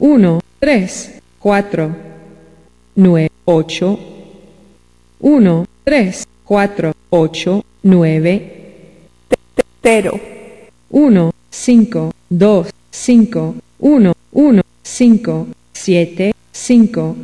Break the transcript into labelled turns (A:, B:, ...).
A: 1, 3, 4, 9, 8, 1, 3, 4, 8, 9,
B: 0,
A: 1, 5, 2, 5, 1, 1, 5, 7, 5,